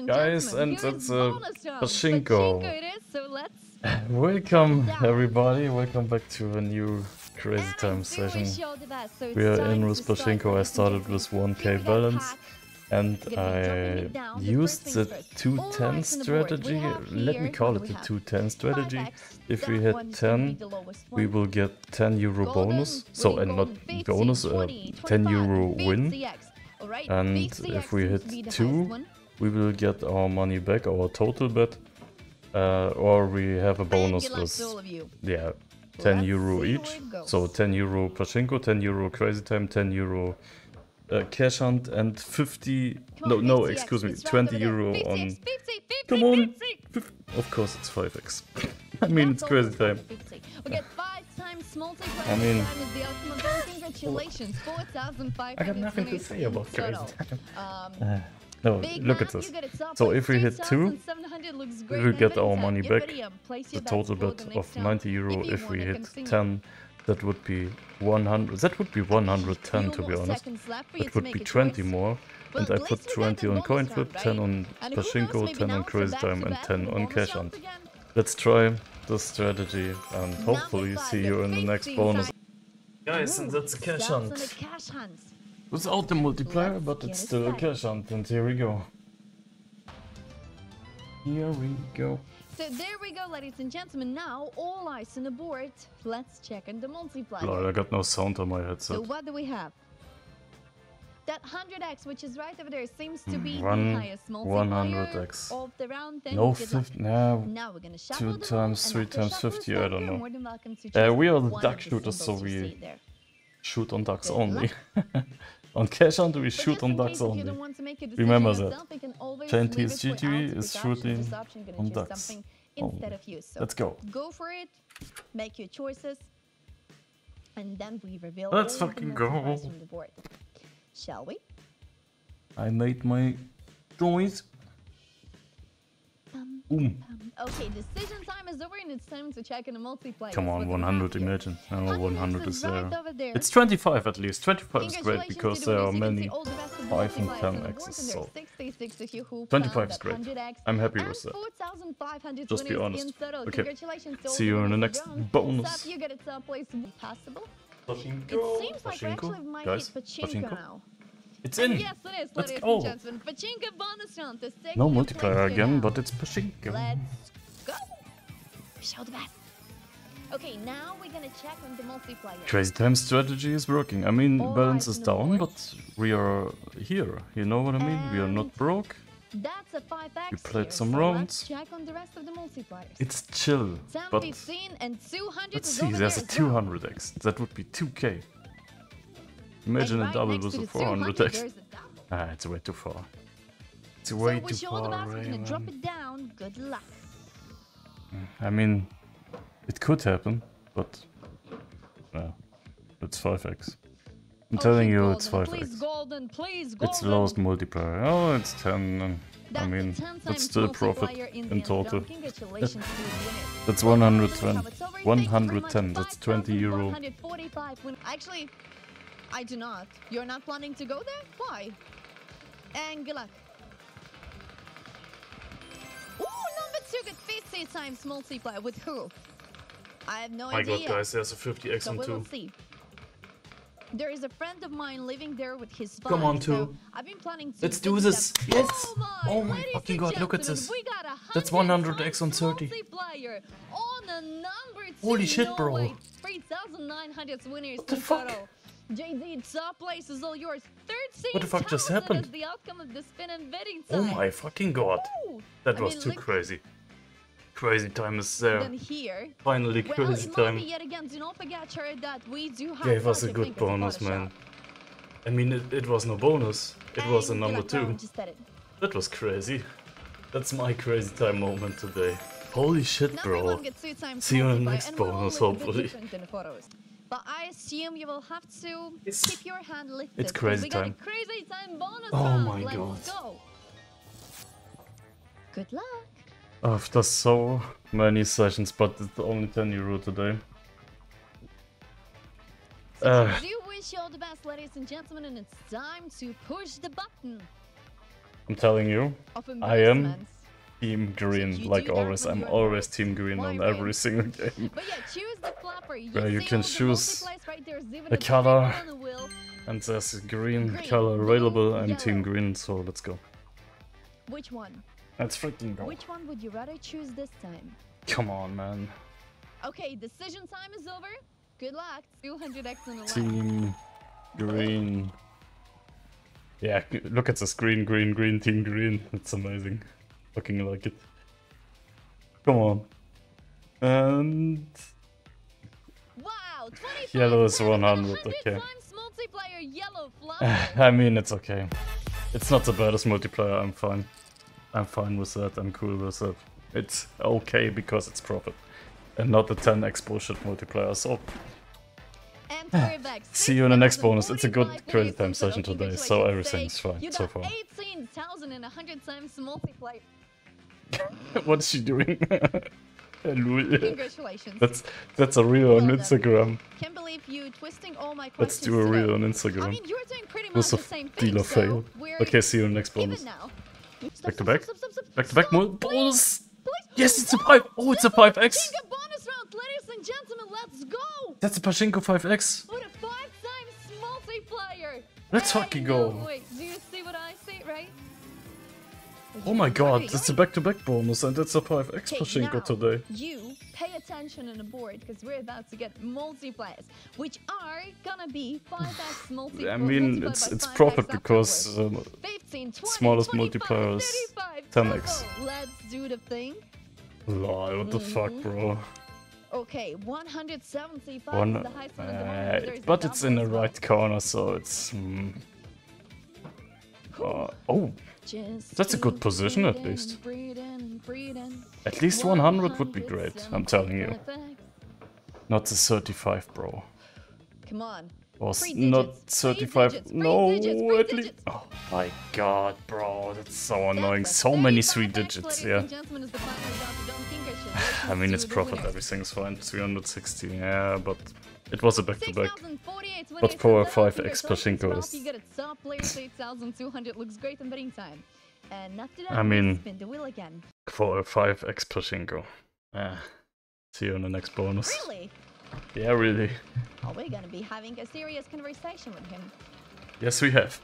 and Guys, and that's a Pachinko. welcome, everybody. Welcome back to a new Crazy Time session. We are in with Pachinko. I started with 1k balance. And I used the 210 strategy, let me call it the 210 strategy. If we hit 10, we will get 10 euro bonus, so and not bonus, uh, 10 euro win. And if we hit 2, we will get our money back, our total bet, uh, or we have a bonus with to all of you. Yeah, 10 Let's euro each. where it goes. So 10 euro Pachinko, 10 euro Crazy Time, 10 euro uh, Cash Hunt, and 50. Come no, on, no, 50x, excuse me, it's right 20 over there. euro 50x, on. 50, 50, Come on! 50. Of course, it's 5x. I mean, it's Crazy Time. 50. We get five times multiplier. I mean- time is the outcome of those. Congratulations, 4,500 I got nothing to say about in Crazy. Time. Um, No, Big look at this. you get it top So if we hit two, we will get our money back. ready up. Place The total bet of 90 euro. If we hit 10, that would be 100. That would be 110 to be honest. seconds left for you That would be 20 more. And I put least we get 20 on coin flip, 10 on And who knows, Pachinko, 10 on it's Crazy Time, and 10 on Cash rounds Hunt. Let's try the strategy and hopefully see you in the next bonus. Guys, and that's Cash That's Hunt. On the cash. Without the multiplier, Let's but it's still a started. Cash Hunt, and here we go. Here we go. So there we go, ladies and gentlemen. Now all eyes on the board. Let's check on the multiplier. Lord, I got no sound on my headset. So what do we have? That 100x, which is right over there, seems to be One- the highest multiplier 100x. of the round. Then No, good 50. No. Now we're gonna Two times, three times 50, I don't know. more than welcome to Uh, we are the duck shooters, so we- Shoot on ducks Good only. on Cash Hunt, we shoot on in ducks case only. don't want to make a decision Remember that. yourself, you can always Giant leave it TSG for TV out is shooting This option gonna on ducks. Instead of you. So Let's go. Go for it. Make your choices. And then we reveal Let's fucking go. from the board. Shall we? I made my choice. Um, Boom. um, okay, decision time is over and it's time to check in the multiplier. Come on, 100, imagine. No, 100 is there. over there. It's 25 at least. 25 is great because there are winners. You can see many. the rest of the 5 and 10x's, so there's 66 of you who 25 is great. 100x I'm happy with that. Just be honest. Okay. Congratulations to all See you in the next round. bonus. Next up, you get a top place possible. Pachinko. It seems like we Pachinko. actually might Guys, hit Pachinko, Pachinko. Now. It's in. yes, it is, Let's go. Pachinko bonus round is No place multiplier again, but it's Pachinko. Let's go. Show the best. Okay, now we're gonna check on the multiplier. Crazy Time strategy is working. I mean, All balance right, is down, more. but we are here. You know what I mean? We are not broke. That's a 5x. We played here, some so rounds. Check on the rest of the multipliers. It's chill, but and let's see. There's a there as 200x. That would be 2k. Imagine And a right double next with to a the 200, 400x. there's a double. Ah, it's way too far. It's way wish too you all the far best. We're away, gonna drop it down. Good luck. I mean, it could happen, but no, it's 5x. I'm telling you, it's golden, Please, 5x. golden, please, golden. It's the lowest multiplier. Oh, it's 10. and That's I a mean, 10 times that's still profit in, in total. round. Congratulations to the winners. That's Well, 110. now it's over. Thank you very much. 110, that's 20 euro. 5,145 win- Actually, I do not. You're not planning to go there? Why? And good luck. Ooh, number two got 50 times multiplier with who? I have no My idea. god, guys, there's a 50x So on we will 2. see. There is a friend of mine living there with his Come wife, on, so two. I've been planning to Let's do this. them. Yes. Oh my, Oh my fucking god, look at this. We got a That's 100 100x on 30. on a number two. Holy shit, bro. way. 3,900 winners What the fuck? total. JD, place is all yours. 13 What the fuck just happened? the outcome of the spin and bidding Oh my fucking god. Ooh. That I was mean, too crazy. Crazy time is there. Then here, Finally, well, crazy time. yet again. Do not forget, Sherry, that we do have Gave us a good Link as a bonus, man. I mean, it, it was no bonus. It was a number two. Ron, Just did it. That was crazy. That's my crazy time moment today. Holy shit, bro. one gets two times See you in the next and bonus, a little bit hopefully. Different in the photos. But I assume you will have to It's- keep your hand lifted. It's crazy we got time. a crazy time bonus Oh round. my Let's God. go. Good luck. After so many sessions, but it's only 10 euro today. So Uh. I do wish you all the best, ladies and gentlemen, and it's time to push the button. I'm telling you, I am. Team green, like always. I'm always team green on every single game. But yeah, choose the flapper. You Where you can choose multiplies right there, zip it a color. flip it on the wheel. And there's a green, color available. I'm team green, so let's go. Which one? Let's freaking go. Which one would you rather choose this time? Come on, man. Okay, decision time is over. Good luck. 200x in a line. Team green. Yeah, look at this green, green, green, team green. It's amazing. Fucking like it. Come on. And Wow, Yellow is 100, 100 okay. yellow. I mean, it's okay. It's not the baddest multiplayer. I'm fine. I'm fine with that. I'm cool with that. It's okay because it's profit. And not the 10x bullshit multiplier. So, See you in the next bonus. It's a good crazy time session today, so everything's fine so far. 18,100 times multiplier. what is she doing? Congratulations. that's that's a reel on Well done. Instagram. Can't believe you twisting all my Let's do a reel today. on I Instagram. mean, you're doing pretty much the a same thing, dealer so fail. Okay, see you in the next bonus. now. Back to back? Back to back more bonus. please. Yes, it's a 5. Oh, it's a 5x. Bonus round, ladies and gentlemen, let's go! That's a Pachinko 5x. What a five times multiplier! Let's fucking go. Wait, do you see what I see, right? Oh my god, that's a back-to-back bonus and it's a 5x Okay, Pachinko today. You pay attention on the board because we're about to get multipliers, which are gonna be 5x multi I mean, it's it's 5x profit because um, 15, 20, smallest 25, multiplier is 10x. Let's do the thing. lol, what the fuck, Mhm. bro? Okay, 175 One, is the highest one the uh. There's but it's in the double as well. right corner, so it's. Mm, uh, oh, That's a good position at least. at least 100 would be great. I'm telling you, not the 35, bro. Come on. Or not 35. digits, no, digits, at least. Oh my god, bro, that's so annoying. So many three digits, yeah. and gentlemen, is the final result. You don't think I should I listen mean, it's profit, everything's fine. 360, yeah, but it was a back-to-back. 6,048 But winners for a and that, 5x Pachinko is- You get a top players 8,200 looks great in betting time. And after that, I mean- spin the wheel again. For 5x Pachinko. Ah, see you in the next bonus. Really? Yeah, really. Are we're gonna be having a serious conversation with him. Yes, we have.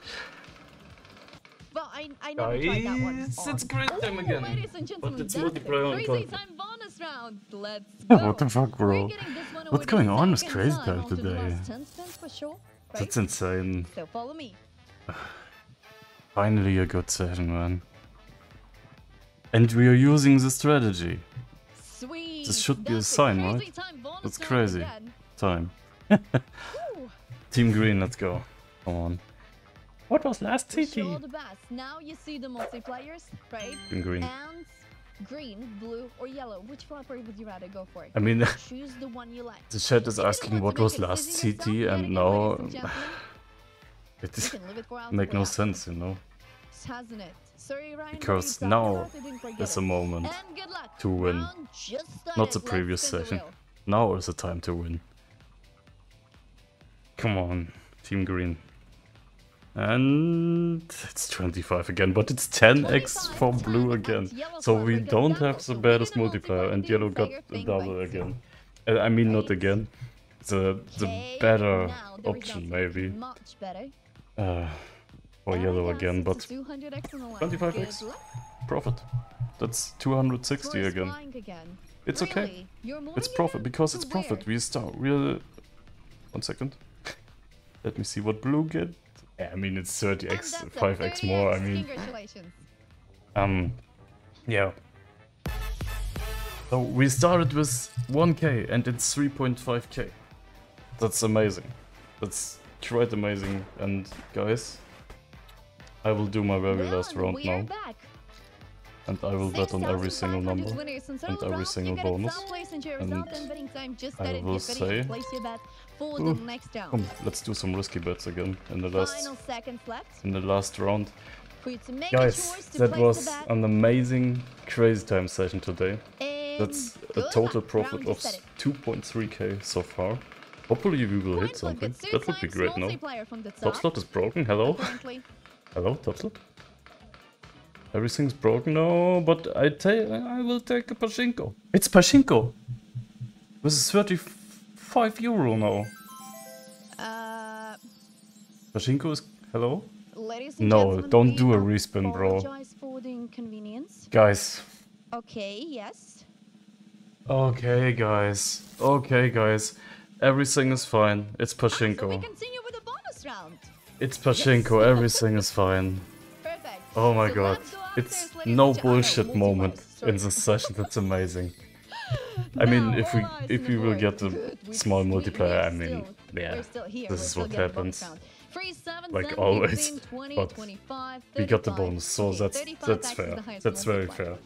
Well, I, I never tried that one. Guys, it's great time again. Ladies and gentlemen, but it's multiplayer on crazy time bonus round. Let's go. what the fuck, bro? getting this one What's going on with Crazy time Time after the today? last 10 spins for sure. Right? That's insane. So follow me. Finally a good session, man. And we are using the strategy. Sweet. This should be a sign, crazy right? time bonus That's crazy. Time. Team Green, let's go. Come on. What was last wish you the best. Now you see the multipliers, right? Team Green. And green, blue, or yellow. Which flopper would you rather go for? I mean, Choose the one you like. the chat is If you don't asking what was last decision CT and now again, ladies and gentlemen, it you can leave it make no sense, you know. Hasn't it? Sorry, Ryan. Because now is about it, didn't forget It's it. a moment. And good luck. to win. Not the previous Let's the session. Now is the time to win. Come on, Team Green. And it's 25 again, but it's 10x for blue again. So we don't have the baddest multiplier, and yellow got thing double again. Uh, I mean, not again. The the better option, maybe. Uh, for yellow again, but 200x on the line. 25x. Profit. That's 260 again. It's okay. It's profit because it's profit. We start. We're. One second. Let me see what blue get. Yeah, I mean it's 30x, And that's a 5x more. I mean, Congratulations. um, yeah. So we started with 1k and it's 3.5k. That's amazing. That's quite amazing. And guys, I will do my very last round now, back. And I will bet on every single number. and every single you get a bonus. top place in your And result and betting time. Just I will Get ready to say- place your bet for Ooh, the next round. Come, let's do some risky bets again in the last Final seconds left in the last round. for you to make Guys, a choice to that was an amazing crazy time session today. That's a total profit of 2.3k so far. Hopefully we will hit something. look, it's two That would be great now. multiplier from Top top. slot is broken. Hello? Hello, top slot? Everything's broken. No, but I take. I will take a Pachinko. It's Pachinko. This is 35 euro now. Uh, Pachinko is. Hello? ladies and No, gentlemen, don't do a respin, bro. apologize for the inconvenience. Guys. Okay, yes. Okay, guys. Okay, guys. Everything is fine. It's So we Pachinko. continue with the bonus round. It's Pachinko. Everything is fine. Oh my god. It's no bullshit moment in this session. That's amazing. I mean, if we if we will get the small multiplayer, I mean, yeah, we're still here. this is what happens. round. Three, seven, Like always, but we got the bonus, so that's that's fair. That's very fair.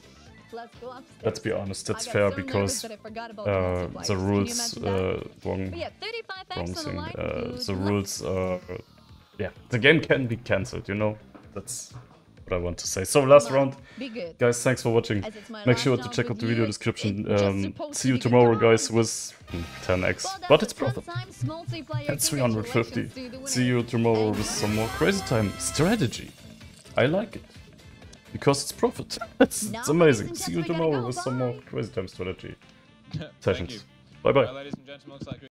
Let's go upstairs. Let's be honest, that's fair because that I forgot about uh, the rules uh, wrong But yeah, 35 wrong thing. Uh, the rules are yeah, the game can be cancelled. You know, that's what I want to say. So last round. Guys, thanks for watching. As it's my Make sure to check out the video description. Um, see you tomorrow, guys, with hmm, 10x. But it's the 10 profit. times. And 350. Congratulations to the See you tomorrow with some more crazy time strategy. I like it. Because it's profit. it's, it's amazing. See you tomorrow with some more crazy time strategy Thank sessions. you.